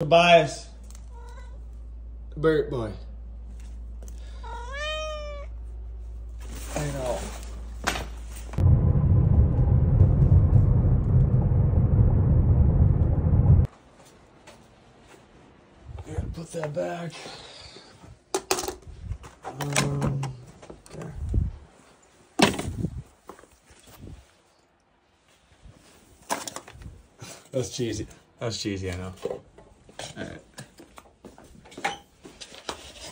Tobias. Bert boy. I know. Put that back. Um, there. That's cheesy. That's cheesy, I know. Alright.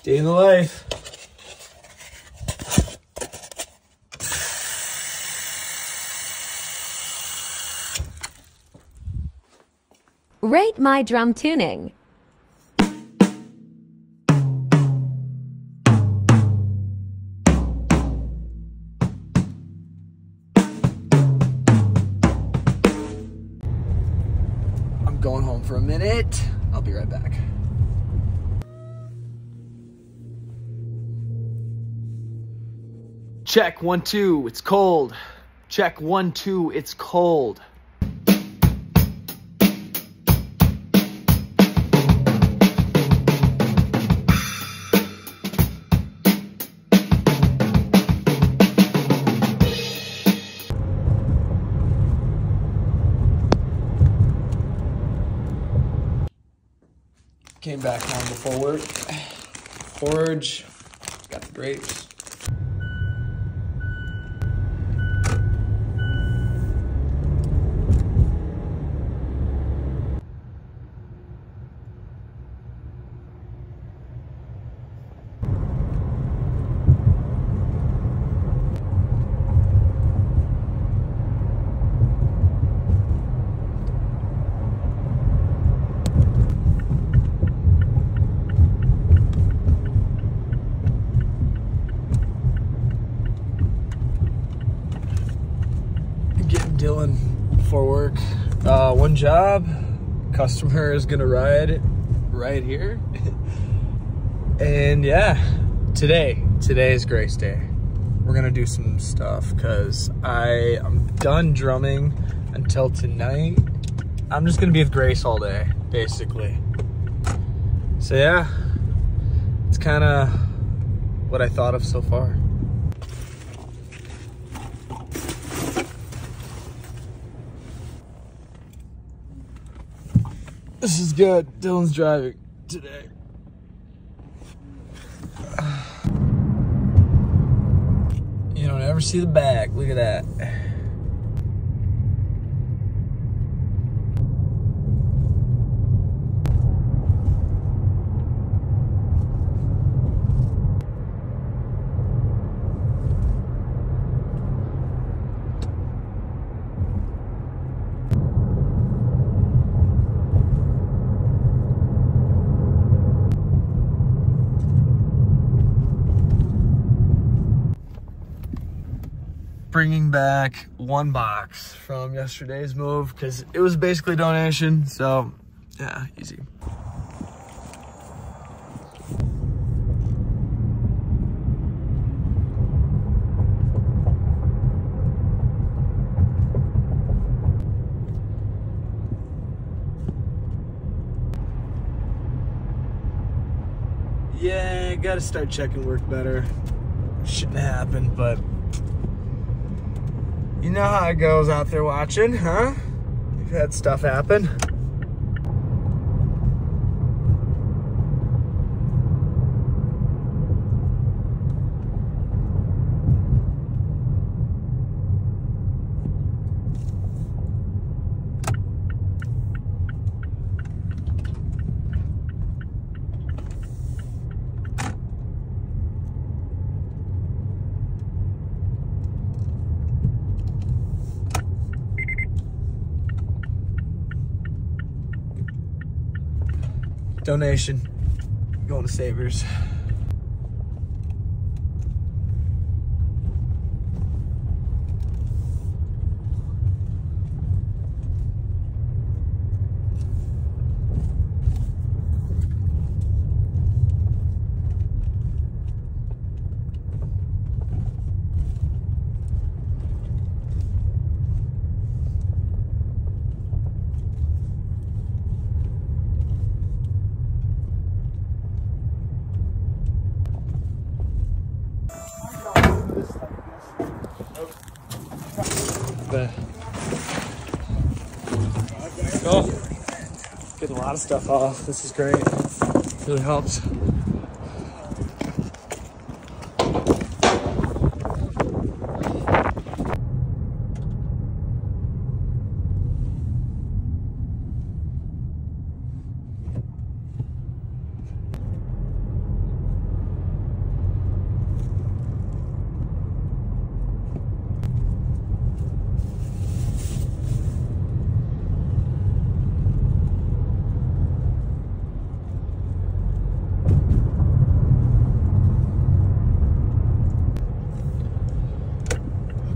Day in the life. Rate my drum tuning. I'm going home for a minute. I'll be right back. Check one, two, it's cold. Check one, two, it's cold. Came back home before work. Forage. Got the grapes. Getting Dylan before work. Uh, job. Customer is gonna ride right here. and yeah, today, today is Grace Day. We're gonna do some stuff because I am done drumming until tonight. I'm just gonna be with Grace all day, basically. So yeah, it's kind of what I thought of so far. This is good. Dylan's driving today. You don't ever see the back. Look at that. Bringing back one box from yesterday's move because it was basically donation. So, yeah, easy. Yeah, gotta start checking work better. Shouldn't happen, but you know how it goes out there watching, huh? You've had stuff happen. Donation going to Savers. But oh, getting a lot of stuff off. This is great. Really helps.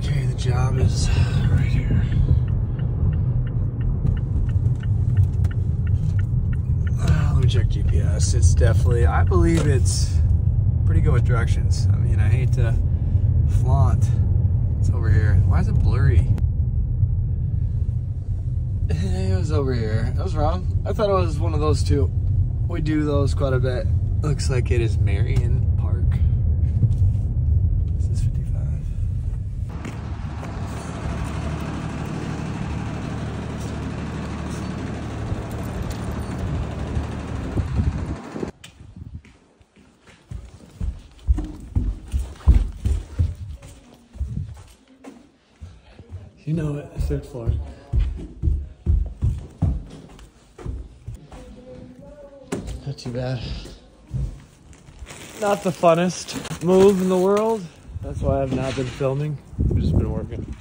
Okay, the job is right here. Uh, let me check GPS. It's definitely, I believe it's pretty good with directions. I mean, I hate to flaunt. It's over here. Why is it blurry? It was over here. I was wrong. I thought it was one of those two. We do those quite a bit. Looks like it is Marion Park. This is 55. You know it, third floor. Not too bad. Not the funnest move in the world. That's why I've not been filming. I've just been working.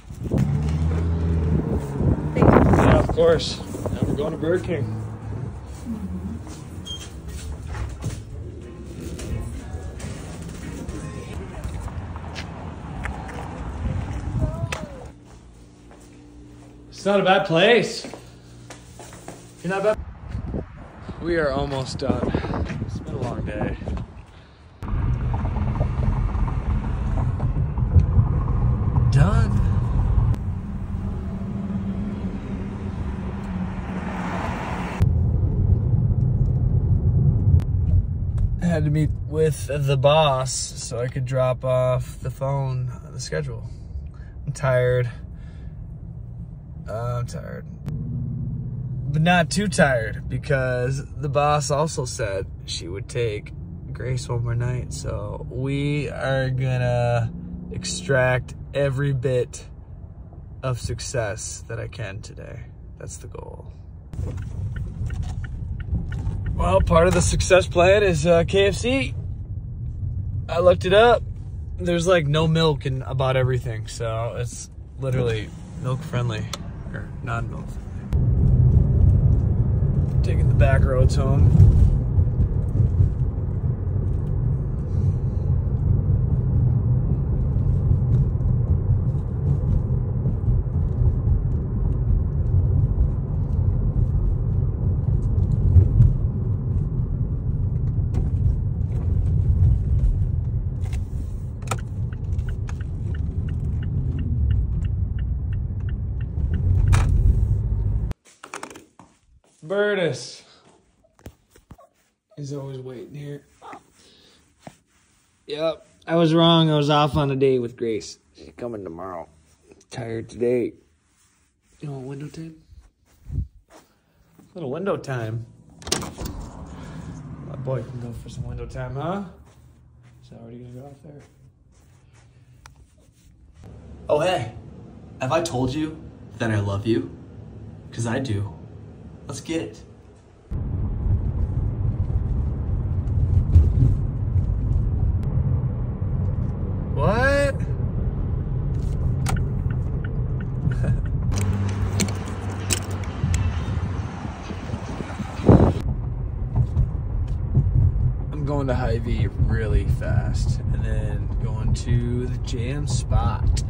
Yeah, of course. Now we're going to Burger King. It's not a bad place. You're not bad. We are almost done. It's been a long day. Done. I had to meet with the boss so I could drop off the phone the schedule. I'm tired. I'm tired. But not too tired because the boss also said she would take Grace one more night. So we are gonna extract every bit of success that I can today. That's the goal. Well, part of the success plan is uh, KFC. I looked it up. There's like no milk in about everything, so it's literally milk friendly or non milk friendly. Taking the back roads home. Is always waiting here. Yep, I was wrong. I was off on a date with Grace. She's coming tomorrow. Tired today. You want window time? little window time. My boy can go for some window time, huh? Is that already gonna go out there? Oh, hey, have I told you that I love you? Because I do. Let's get it. What? I'm going to Hy-Vee really fast and then going to the jam spot.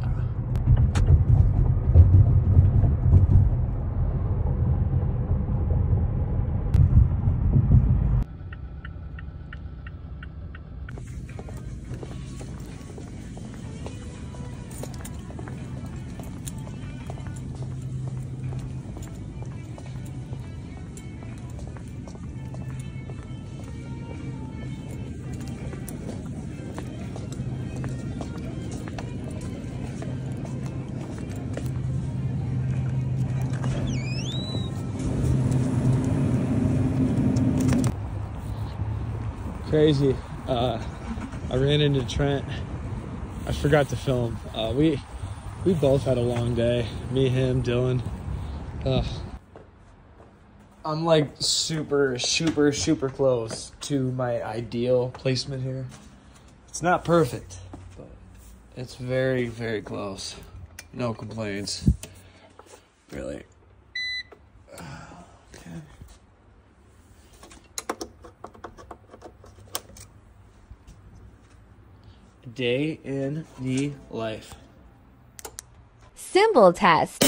Crazy. Uh, I ran into Trent. I forgot to film. Uh, we we both had a long day. Me, him, Dylan. I'm like super, super, super close to my ideal placement here. It's not perfect, but it's very, very close. No complaints. Really. Day in the life. Cymbal test.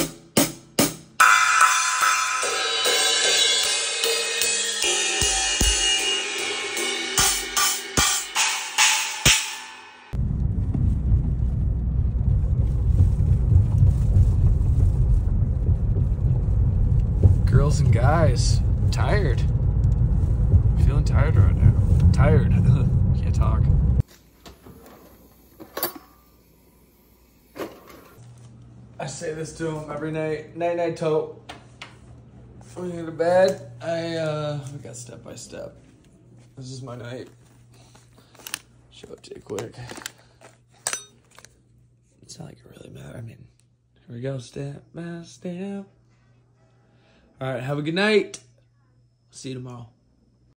Girls and guys, tired. I'm Feeling tired right now. Tired. Say this to him every night. Night night toe. When you go to bed, I uh we got step by step. This is my night. Show it to you quick. It's not like it really matters. I mean, here we go, step by step. All right, have a good night. See you tomorrow.